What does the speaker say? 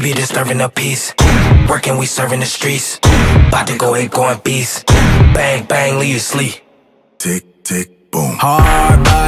We be disturbing the peace. Working, we serving the streets. About to go ape, going beast. Bang, bang, leave you sleep. Tick, tick, boom. Hard